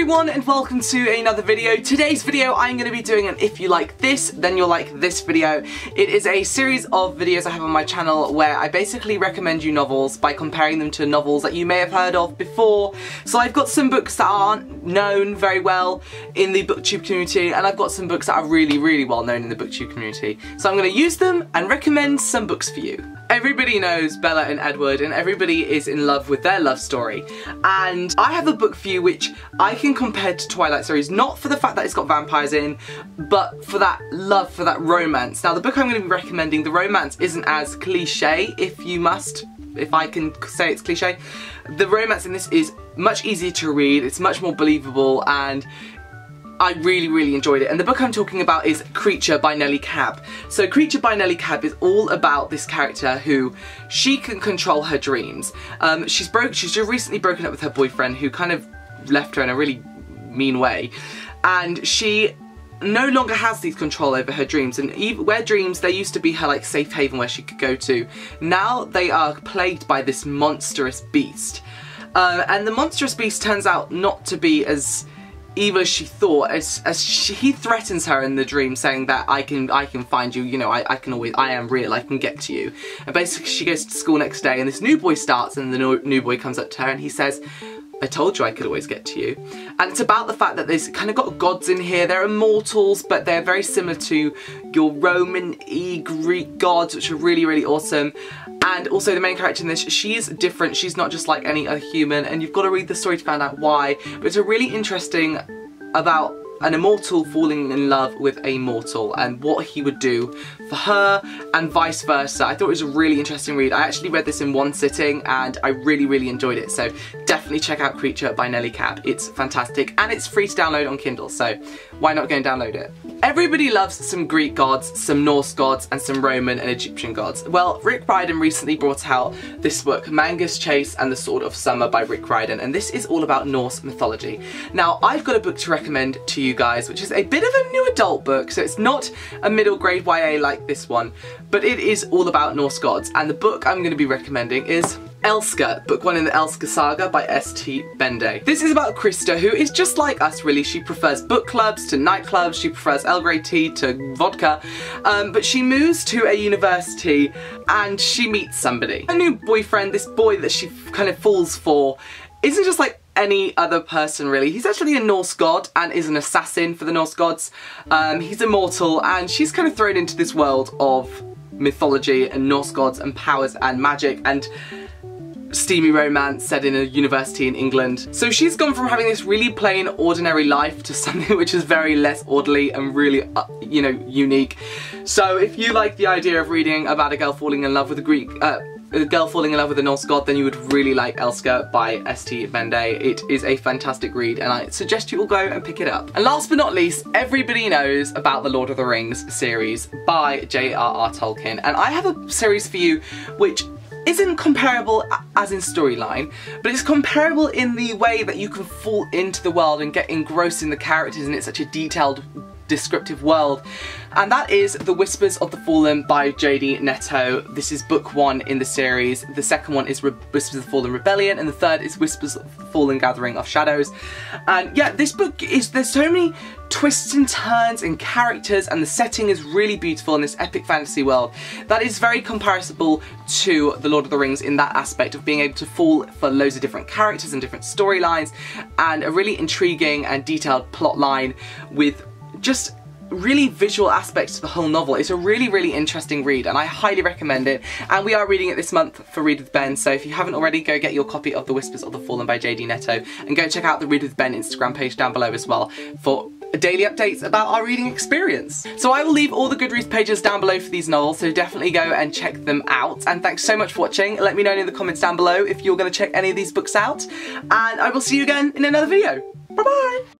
everyone and welcome to another video. Today's video I'm going to be doing an if you like this then you'll like this video. It is a series of videos I have on my channel where I basically recommend you novels by comparing them to novels that you may have heard of before. So I've got some books that aren't known very well in the booktube community and I've got some books that are really really well known in the booktube community. So I'm going to use them and recommend some books for you. Everybody knows Bella and Edward and everybody is in love with their love story and I have a book for you which I can compare to Twilight series not for the fact that it's got vampires in but for that love for that romance. Now the book I'm going to be recommending the romance isn't as cliche if you must if I can say it's cliche. The romance in this is much easier to read, it's much more believable and I really, really enjoyed it. And the book I'm talking about is Creatura by Nely Cab. So Creatura by Nely Cab is all about this character who she can control her dreams. Um, she's broke. She's just recently broken up with her boyfriend who kind of left her in a really mean way. And she no longer has these control over her dreams and even where dreams they used to be her like safe haven where she could go to now they are plagued by this monstrous beast uh, and the monstrous beast turns out not to be as evil as she thought as, as she, he threatens her in the dream saying that I can I can find you you know I, I can always I am real I can get to you. And basically she goes to school next day and this new boy starts and the new, new boy comes up to her and he says I told you I could always get to you. And it's about the fact that there's kind of got gods in here. They're immortals, but they're very similar to your Roman e Greek gods, which are really, really awesome. And also the main character in this, she's different. She's not just like any other human, and you've got to read the story to find out why. But it's a really interesting about an immortal falling in love with a mortal and what he would do for her and vice versa. I thought it was a really interesting read. I actually read this in one sitting and I really, really enjoyed it. So definitely check out Creatura by Nely Cab. It's fantastic and it's free to download on Kindle. So why not go and download it? Everybody loves some Greek gods, some Norse gods, and some Roman and Egyptian gods. Well, Rick Riordan recently brought out this book, Magnus Chase and the Sword of Summer by Rick Riordan, and this is all about Norse mythology. Now, I've got a book to recommend to you guys, which is a bit of a new adult book, so it's not a middle grade YA like this one, but it is all about Norse gods, and the book I'm going to be recommending is Elsker, book one in the Elsker saga by S.T. Bende. This is about Krista, who is just like us really. She prefers book clubs to nightclubs, she prefers Earl Grey tea to vodka, um, but she moves to a university and she meets somebody. A new boyfriend, this boy that she kind of falls for, isn't just like any other person really. He's actually a Norse god and is an assassin for the Norse gods. Um, he's immortal and she's kind of thrown into this world of mythology and Norse gods and powers and magic and steamy romance set in a university in England. So she's gone from having this really plain, ordinary life to something which is very less orderly and really, uh, you know, unique. So if you like the idea of reading about a girl falling in love with a Greek, uh, a girl falling in love with a Norse god, then you would really like Elsker by S.T. Bende. It is a fantastic read and I suggest you all go and pick it up. And last but not least, everybody knows about the Lord of the Rings series by J.R.R. Tolkien. And I have a series for you which isn't comparable as in storyline, but it's comparable in the way that you can fall into the world and get engrossed in the characters and it's such a detailed descriptive world. And that is The Whispers of the Fallen by J.D. Netto. This is book one in the series. The second one is Re Whispers of the Fallen Rebellion, and the third is Whispers of the Fallen Gathering of Shadows. And yeah, this book is, there's so many twists and turns and characters, and the setting is really beautiful in this epic fantasy world that is very comparable to The Lord of the Rings in that aspect of being able to fall for loads of different characters and different storylines, and a really intriguing and detailed plot line with just really visual aspects to the whole novel. It's a really, really interesting read and I highly recommend it. And we are reading it this month for Read with Ben, so if you haven't already, go get your copy of The Whispers of the Fallen by JD Netto and go check out the Read with Ben Instagram page down below as well for daily updates about our reading experience. So I will leave all the Goodreads pages down below for these novels, so definitely go and check them out. And thanks so much for watching. Let me know in the comments down below if you're going to check any of these books out. And I will see you again in another video. Bye bye!